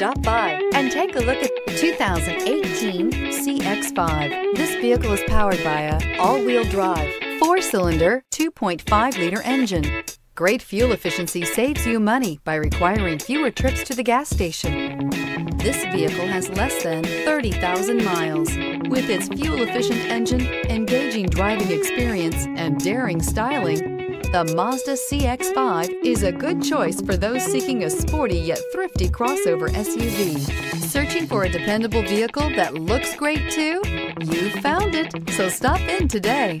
Stop by and take a look at the 2018 CX5. This vehicle is powered by a all-wheel drive, four-cylinder, 2.5-liter engine. Great fuel efficiency saves you money by requiring fewer trips to the gas station. This vehicle has less than 30,000 miles. With its fuel-efficient engine, engaging driving experience, and daring styling, the Mazda CX-5 is a good choice for those seeking a sporty yet thrifty crossover SUV. Searching for a dependable vehicle that looks great too? You found it, so stop in today.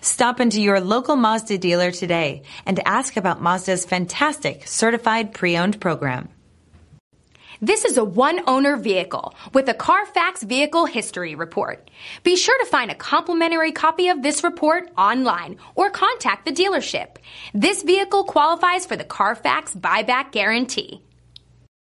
Stop into your local Mazda dealer today and ask about Mazda's fantastic certified pre-owned program. This is a one owner vehicle with a Carfax Vehicle History Report. Be sure to find a complimentary copy of this report online or contact the dealership. This vehicle qualifies for the Carfax Buyback Guarantee.